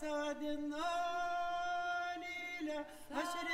حسد النار إلى حشر